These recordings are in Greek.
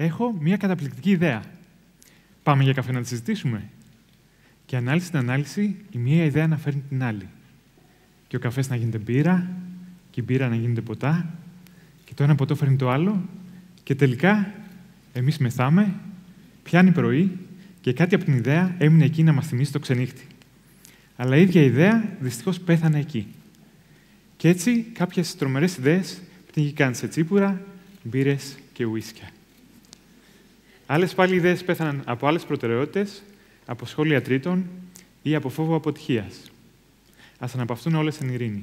Έχω μια καταπληκτική ιδέα. Πάμε για καφέ να τη συζητήσουμε. Και ανάλυση στην ανάλυση, η μία ιδέα να φέρνει την άλλη. Και ο καφές να γίνεται μπύρα, και η μπύρα να γίνεται ποτά, και το ένα ποτό φέρνει το άλλο, και τελικά εμείς μεθάμε, πιάνει πρωί, και κάτι από την ιδέα έμεινε εκεί να μας θυμίσει το ξενύχτη. Αλλά η ίδια ιδέα δυστυχώς πέθανε εκεί. Και έτσι κάποιες τρομερές ιδέες πνίγηκαν σε τσίπουρα, μπύρες και ουίσκια. Άλλες πάλι ιδέες πέθαναν από άλλες προτεραιότητες, από σχόλια τρίτων ή από φόβο αποτυχίας. Α αναπαυτούν όλες εν ειρήνη.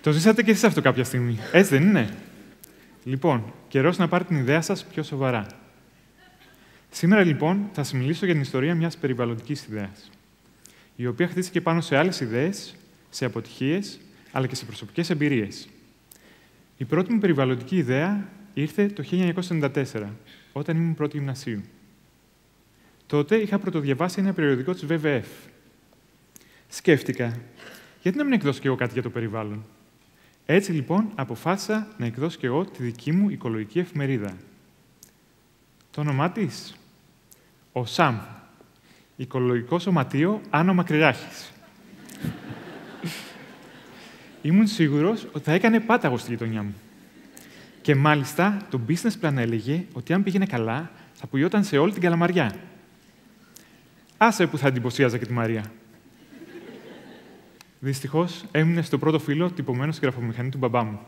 Το ζήσατε και εσείς αυτό κάποια στιγμή. Έτσι δεν είναι; Λοιπόν, καιρός να πάρετε την ιδέα σας πιο σοβαρά. Σήμερα, λοιπόν, θα σας μιλήσω για την ιστορία μιας περιβαλλοντικής ιδέας, η οποία χτίστηκε πάνω σε άλλες ιδέες, σε αποτυχίες, αλλά και σε προσωπικές εμπειρίες. Η πρώτη μου περιβαλλοντική ιδέα ήρθε το 1994, όταν ήμουν πρώτη γυμνασίου. Τότε είχα πρωτοδιαβάσει ένα περιοδικό της WWF. Σκέφτηκα, γιατί να μην εκδώσω κι εγώ κάτι για το περιβάλλον; Έτσι λοιπόν αποφάσισα να εκδώσω κι εγώ τη δική μου οικολογική εφημερίδα. Το όνομά της, ο ΣΑΜ, Οικολογικό Σωματείο Άνω Μακρυράχης. Ήμουν σίγουρος ότι θα έκανε πάταγο στη γειτονιά μου. Και μάλιστα το business plan έλεγε ότι αν πήγαινε καλά, θα πουλιόταν σε όλη την καλαμαριά. Άσε που θα εντυπωσίαζα και τη Μαρία. Δυστυχώς έμεινε στο πρώτο φύλλο τυπωμένος στη γραφομηχανή του μπαμπά μου.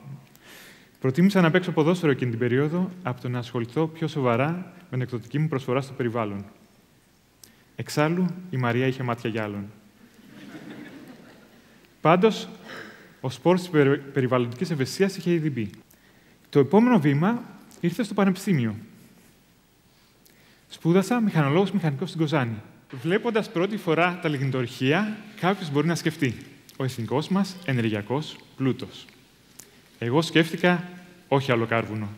Προτίμησα να παίξω ποδόσφαιρο εκείνη την περίοδο από το να ασχοληθώ πιο σοβαρά με την εκδοτική μου προσφορά στο περιβάλλον. Εξάλλου, η Μαρία είχε μάτια για άλλον. Πάντως, ο σπόρο της περιβαλλοντικής ευαισθησίας είχε ήδη μπει. Το επόμενο βήμα ήρθε στο Πανεπιστήμιο. Σπούδασα μηχανολόγος μηχανικός στην Κοζάνη. Βλέποντας πρώτη φορά τα λιγνητορυχεία, κάποιος μπορεί να σκεφτεί. Ο εθνικός μας ενεργειακός πλούτος. Εγώ σκέφτηκα, όχι άλλο κάρβουνο.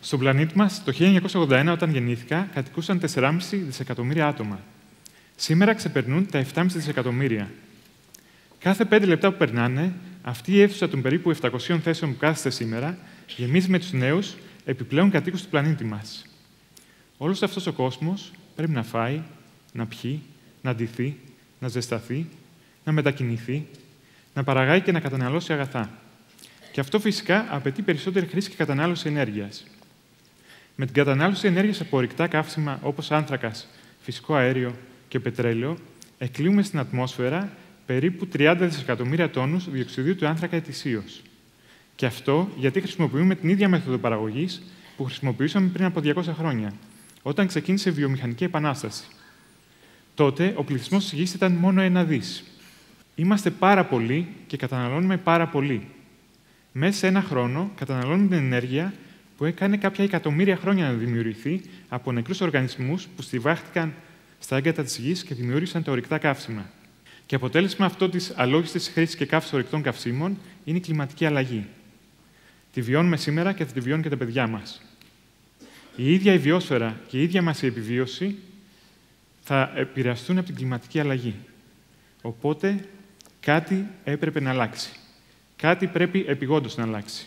Στον πλανήτη μας, το 1981, όταν γεννήθηκα, κατοικούσαν 4,5 δισεκατομμύρια άτομα. Σήμερα ξεπερνούν τα 7,5 δισεκατομμύρια. Κάθε 5 λεπτά που περνάνε, αυτή η αίθουσα των περίπου 700 θέσεων που κάθεστε σήμερα γεμίζει με τους νέους επιπλέον κατοίκους του πλανήτη μας. Όλος αυτός ο κόσμος πρέπει να φάει, να πιει, να ντυθεί, να ζεσταθεί, να μετακινηθεί, να παραγάγει και να καταναλώσει αγαθά. Και αυτό φυσικά απαιτεί περισσότερη χρήση και κατανάλωση ενέργειας. Με την κατανάλωση ενέργειας από ορυκτά καύσιμα όπως άνθρακας, φυσικό αέριο και πετρέλαιο, εκλείουμε στην ατμόσφαιρα περίπου 30 δισεκατομμύρια τόνους διοξιδίου του άνθρακα ετησίως. Και αυτό γιατί χρησιμοποιούμε την ίδια μέθοδο παραγωγής που χρησιμοποιούσαμε πριν από 200 χρόνια, όταν ξεκίνησε η βιομηχανική επανάσταση. Τότε ο πληθυσμός της γης ήταν μόνο ένα δις. Είμαστε πάρα πολλοί και καταναλώνουμε πάρα πολύ. Μέσα σε ένα χρόνο καταναλώνουμε την ενέργεια που έκανε κάποια εκατομμύρια χρόνια να δημιουργηθεί από νεκρούς οργανισμούς που στηβάχτηκαν στα έγκατα της γης και δημιούργησαν τα ορυκτά καύσιμα. Και αποτέλεσμα αυτό της αλόγιστης χρήσης και καύσης ορεικτών καυσίμων είναι η κλιματική αλλαγή. Τη βιώνουμε σήμερα και θα τη βιώνουν και τα παιδιά μας. Η ίδια η βιόσφαιρα και η ίδια μας η επιβίωση θα επηρεαστούν από την κλιματική αλλαγή. Οπότε κάτι έπρεπε να αλλάξει. Κάτι πρέπει επιγόντως να αλλάξει.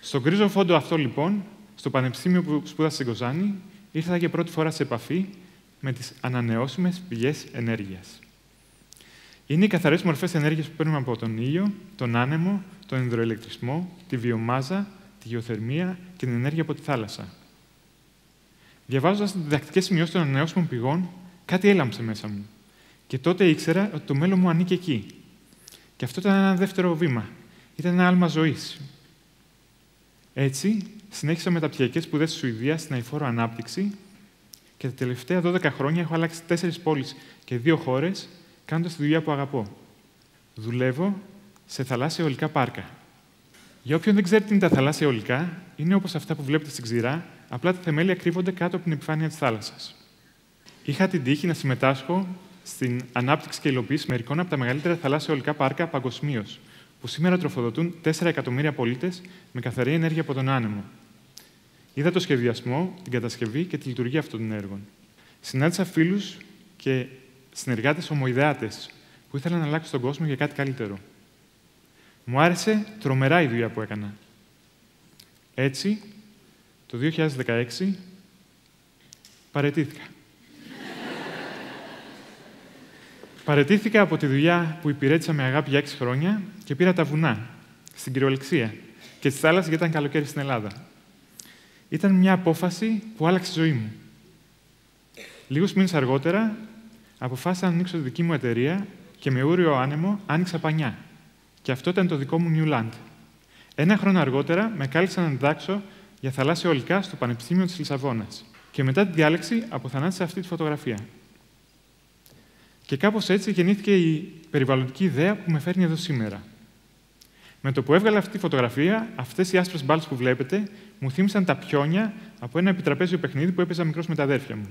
Στον κρίζο φόντο αυτό, λοιπόν, στο πανεπιστήμιο που σπούδασα στην Κοζάνη, ήρθα για πρώτη φορά σε επαφή με τις ανανεώσιμες πηγές ενέργειας. Είναι οι καθαρές μορφές ενέργειας που παίρνουμε από τον ήλιο, τον άνεμο, τον υδροελεκτρισμό, τη βιομάζα, τη γεωθερμία και την ενέργεια από τη θάλασσα. Διαβάζοντας τις διδακτικές σημειώσεις των ανανεώσιμων πηγών, κάτι έλαμψε μέσα μου. Και τότε ήξερα ότι το μέλλον μου ανήκει εκεί. Και αυτό ήταν ένα δεύτερο βήμα. Ήταν ένα άλμα ζωής. Έτσι, συνέχισα μεταπτυχιακέ σπουδές στη Σουηδία στην αηφόρο ανάπτυξη και τα τελευταία 12 χρόνια έχω αλλάξει τέσσερις πόλεις και δύο χώρες κάνοντα τη δουλειά που αγαπώ. Δουλεύω σε θαλάσσια ολικά πάρκα. Για όποιον δεν ξέρει τι είναι τα θαλάσσια ολικά, είναι όπως αυτά που βλέπετε στην ξηρά, απλά τα θεμέλια κρύβονται κάτω από την επιφάνεια της θάλασσας. Είχα την τύχη να συμμετάσχω στην ανάπτυξη και υλοποίηση μερικών από τα μεγαλύτερα θαλάσσια ολικά πάρκα παγκοσμίως, που σήμερα τροφοδοτούν 4 εκατομμύρια πολίτες με καθαρή ενέργεια από τον άνεμο. Είδα το σχεδιασμό, την κατασκευή και τη λειτουργία αυτών των έργων. Συνάντησα φίλους και συνεργάτες ομοειδεάτες που ήθελαν να αλλάξουν τον κόσμο για κάτι καλύτερο. Μου άρεσε τρομερά η δουλειά που έκανα. Έτσι, το 2016 παρετήθηκα. Παρετήθηκα από τη δουλειά που υπηρέτησα με αγάπη για έξι χρόνια και πήρα τα βουνά, στην κυριολεξία, και τη θάλασσα γιατί ήταν καλοκαίρι στην Ελλάδα. Ήταν μια απόφαση που άλλαξε τη ζωή μου. Λίγους μήνες αργότερα, αποφάσισα να ανοίξω τη δική μου εταιρεία και με ούριο άνεμο άνοιξα πανιά. Και αυτό ήταν το δικό μου New Land. Ένα χρόνο αργότερα με κάλεσαν να διδάξω για θαλάσσια ολικά στο Πανεπιστήμιο της Λισαβόνας. Και μετά τη διάλεξη αποθανάτησα αυτή τη φωτογραφία. Και κάπως έτσι γεννήθηκε η περιβαλλοντική ιδέα που με φέρνει εδώ σήμερα. Με το που έβγαλα αυτή τη φωτογραφία, αυτές οι άσπρες μπάλε που βλέπετε μου θύμισαν τα πιόνια από ένα επιτραπέζιο παιχνίδι που έπαιζα μικρός με τα αδέρφια μου.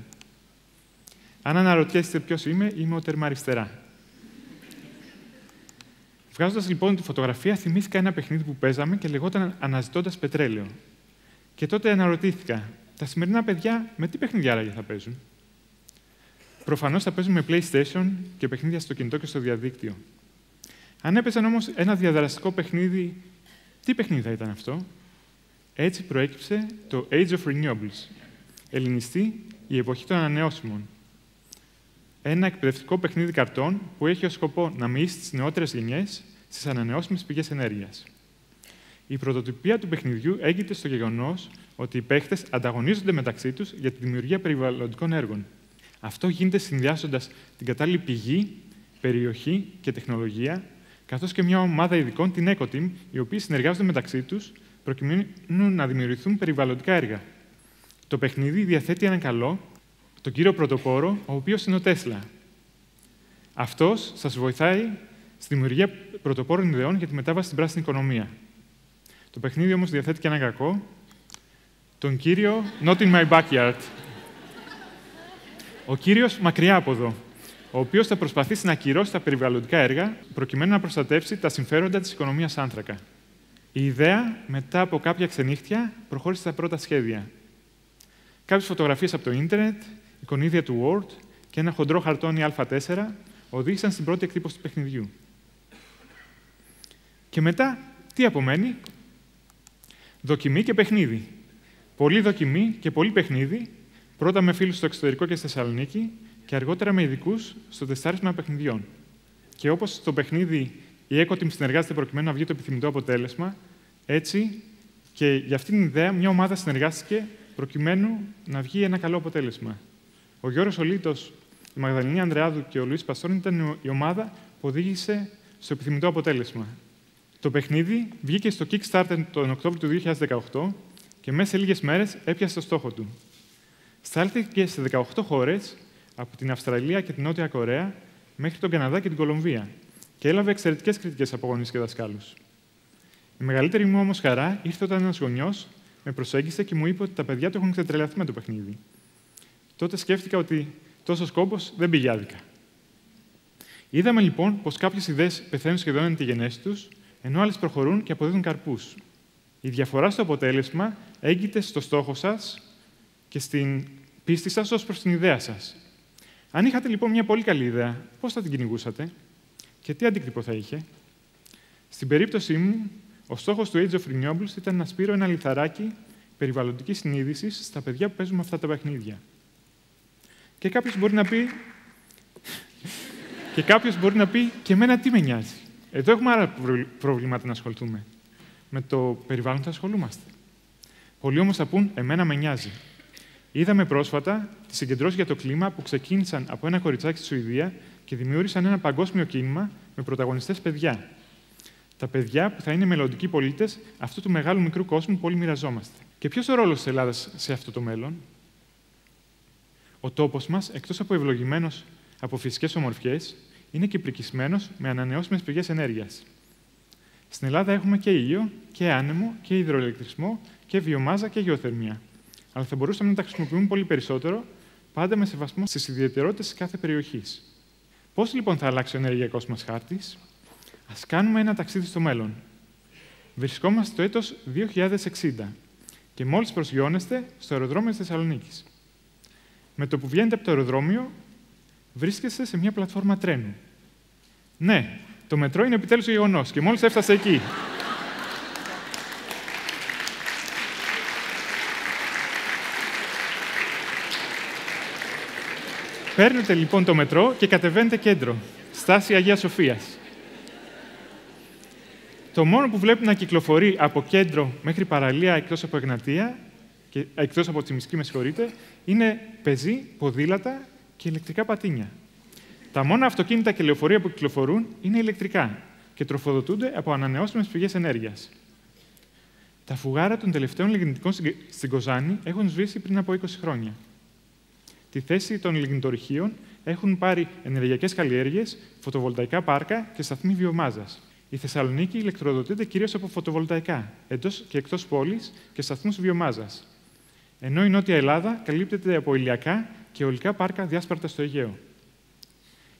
Αν αναρωτιέστε ποιος είμαι, είμαι ο τέρμα αριστερά. Βγάζοντας λοιπόν τη φωτογραφία, θυμήθηκα ένα παιχνίδι που παίζαμε και λεγόταν Αναζητώντας πετρέλαιο. Και τότε αναρωτήθηκα, τα σημερινά παιδιά με τι παιχνίδια άραγε θα παίζουν; Προφανώς θα παίζουν με PlayStation και παιχνίδια στο κινητό και στο διαδίκτυο. Αν έπαιζαν όμως ένα διαδραστικό παιχνίδι, τι παιχνίδι θα ήταν αυτό; Έτσι προέκυψε το Age of Renewables, ελληνιστή η εποχή των ανανεώσιμων. Ένα εκπαιδευτικό παιχνίδι καρτών που έχει ως σκοπό να μοιήσει τις νεότερες γενιές στις ανανεώσιμες πηγές ενέργειας. Η πρωτοτυπία του παιχνιδιού έγκυται στο γεγονός ότι οι παίχτε ανταγωνίζονται μεταξύ τους για τη δημιουργία περιβαλλοντικών έργων. Αυτό γίνεται συνδυάζοντας την κατάλληλη πηγή, περιοχή και τεχνολογία, καθώς και μια ομάδα ειδικών, την EcoTeam, οι οποίοι συνεργάζονται μεταξύ τους προκειμένου να δημιουργηθούν περιβαλλοντικά έργα. Το παιχνίδι διαθέτει έναν καλό, τον κύριο πρωτοπόρο, ο οποίος είναι ο Τέσλα. Αυτός σας βοηθάει στη δημιουργία πρωτοπόρων ιδεών για τη μετάβαση στην πράσινη οικονομία. Το παιχνίδι όμως διαθέτει και έναν κακό, τον κύριο Not in my backyard. Ο κύριος μακριά από εδώ, ο οποίος θα προσπαθήσει να ακυρώσει τα περιβαλλοντικά έργα προκειμένου να προστατεύσει τα συμφέροντα της οικονομίας άνθρακα. Η ιδέα, μετά από κάποια ξενύχτια, προχώρησε στα πρώτα σχέδια. Κάποιες φωτογραφίες από το ίντερνετ, εικονίδια του Word και ένα χοντρό χαρτόνι Α4 οδήγησαν στην πρώτη εκτύπωση του παιχνιδιού. Και μετά, τι απομένει, δοκιμή και παιχνίδι. Πολύ δοκιμή και πολύ παιχνίδι, πρώτα με φίλους στο εξωτερικό και στη Θεσσαλονίκη και αργότερα με ειδικούς στο τεστάρισμα παιχνιδιών. Και όπως στο παιχνίδι η EcoTeam συνεργάζεται προκειμένου να βγει το επιθυμητό αποτέλεσμα, έτσι και για αυτήν την ιδέα μια ομάδα συνεργάστηκε προκειμένου να βγει ένα καλό αποτέλεσμα. Ο Γιώργος Ολίτος, η Μαγδαληνή Ανδρεάδου και ο Λουίς Παστόρν ήταν η ομάδα που οδήγησε στο επιθυμητό αποτέλεσμα. Το παιχνίδι βγήκε στο Kickstarter τον Οκτώβριο του 2018 και μέσα σε λίγες μέρες έπιασε το στόχο του. Στάλθηκε σε 18 χώρες, από την Αυστραλία και την Νότια Κορέα μέχρι τον Καναδά και την Κολομβία και έλαβε εξαιρετικές κριτικές από γονείς και δασκάλους. Η μεγαλύτερη μου όμως χαρά ήρθε όταν ένας γονιός με προσέγγισε και μου είπε ότι τα παιδιά του έχουν ξετρελαθεί με το παιχνίδι. Τότε σκέφτηκα ότι τόσο κόμπο δεν πήγε άδικα. Είδαμε λοιπόν πως κάποιες ιδέες πεθαίνουν σχεδόν εν τη γενέση τους, ενώ άλλες προχωρούν και αποδίδουν καρπούς. Η διαφορά στο αποτέλεσμα έγκυται στο στόχο σας και στην πίστη σας ως προς την ιδέα σας. Αν είχατε λοιπόν μια πολύ καλή ιδέα, πώς θα την κυνηγούσατε και τι αντίκτυπο θα είχε; Στην περίπτωσή μου, ο στόχος του Age of Renewables ήταν να σπείρω ένα λιθαράκι περιβαλλοντικής συνείδησης στα παιδιά που παίζουν με αυτά τα παιχνίδια. Και κάποιος μπορεί να πει. και κάποιος μπορεί να πει, και εμένα τι με νοιάζει; Εδώ έχουμε άλλα προβλήματα να ασχοληθούμε. Με το περιβάλλον θα ασχολούμαστε. Πολλοί όμως θα πούν, εμένα με νοιάζει. Είδαμε πρόσφατα τις συγκεντρώσεις για το κλίμα που ξεκίνησαν από ένα κοριτσάκι στη Σουηδία και δημιούργησαν ένα παγκόσμιο κίνημα με πρωταγωνιστές παιδιά. Τα παιδιά που θα είναι μελλοντικοί πολίτες αυτού του μεγάλου μικρού κόσμου που όλοι μοιραζόμαστε. Και ποιος ο ρόλος της Ελλάδας σε αυτό το μέλλον, Ο τόπος μας, εκτός από ευλογημένος από φυσικές ομορφιές, είναι και πρικισμένος με ανανεώσιμες πηγές ενέργειας. Στην Ελλάδα έχουμε και ήλιο, και άνεμο, και υδροελεκτρισμό, και βιομάζα και γεωθερμία. Αλλά θα μπορούσαμε να τα χρησιμοποιούμε πολύ περισσότερο, πάντα με σεβασμό στις ιδιαιτερότητες της κάθε περιοχής. Πώς λοιπόν θα αλλάξει ο ενεργειακός μας χάρτης, ας κάνουμε ένα ταξίδι στο μέλλον. Βρισκόμαστε το έτος 2060 και μόλις προσγειώνεστε στο αεροδρόμιο της Θεσσαλονίκης. Με το που βγαίνετε από το αεροδρόμιο, βρίσκεστε σε μια πλατφόρμα τρένου. Ναι, το Το μετρό είναι επιτέλους γεγονός και μόλις έφτασε εκεί. Παίρνετε λοιπόν το μετρό και κατεβαίνετε κέντρο, στάση Αγίας Σοφίας. Το μόνο που βλέπετε να κυκλοφορεί από κέντρο μέχρι παραλία εκτός από Εγνατία, και, εκτός από Τσιμισκή, με συγχωρείτε, είναι πεζή, ποδήλατα και ηλεκτρικά πατίνια. Τα μόνα αυτοκίνητα και λεωφορεία που κυκλοφορούν είναι ηλεκτρικά και τροφοδοτούνται από ανανεώσιμες πηγές ενέργειας. Τα φουγάρα των τελευταίων λιγνητικών στην Κοζάνη έχουν σβήσει πριν από 20 χρόνια. Τη θέση των λιγνητορυχείων έχουν πάρει ενεργειακές καλλιέργειες, φωτοβολταϊκά πάρκα και σταθμοί βιομάζας. Η Θεσσαλονίκη ηλεκτροδοτείται κυρίως από φωτοβολταϊκά, εντός και εκτός πόλης και σταθμούς βιομάζας. Ενώ η Νότια Ελλάδα καλύπτεται από ηλιακά και ολικά πάρκα διάσπαρτα στο Αιγαίο.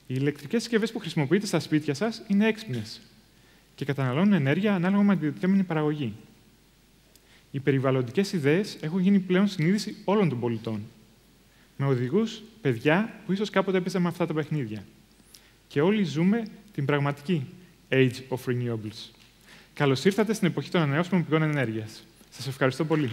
Οι ηλεκτρικές συσκευές που χρησιμοποιείτε στα σπίτια σας είναι έξυπνες και καταναλώνουν ενέργεια ανάλογα με τη δεδομένη παραγωγή. Οι περιβαλλοντικές ιδέες έχουν γίνει πλέον συνείδηση όλων των πολιτών. Με οδηγούς, παιδιά που ίσως κάποτε έπαιζαν με αυτά τα παιχνίδια. Και όλοι ζούμε την πραγματική Age of Renewables. Καλώς ήρθατε στην εποχή των ανανεώσιμων πηγών ενέργειας. Σας ευχαριστώ πολύ.